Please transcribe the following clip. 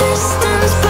distance